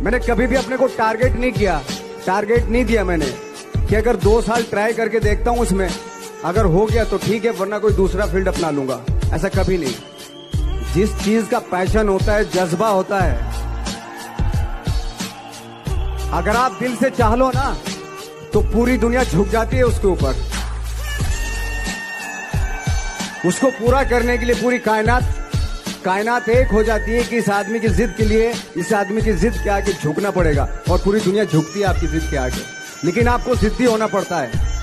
मैंने कभी भी अपने को टारगेट नहीं किया। टारगेट नहीं दिया मैंने। कि अगर दो साल ट्राई करके देखता हूँ उसमें, अगर हो गया तो ठीक है, वरना कोई दूसरा फ़ील्ड अपना लूँगा। ऐसा कभी नहीं। जिस चीज़ का पैशन होता है, जज्बा होता है। अगर आप दिल से चाह लो ना तो पूरी दुनिया झुक जाती है उसके ऊपर। उसको पूरा करने के लिए पूरी कायनात कायनात एक हो जाती है कि इस आदमी की जिद के लिए, इस आदमी की जिद के आगे झुकना पड़ेगा और पूरी दुनिया झुकती है आपकी जिद के आगे। लेकिन आपको जिद्दी होना पड़ता है।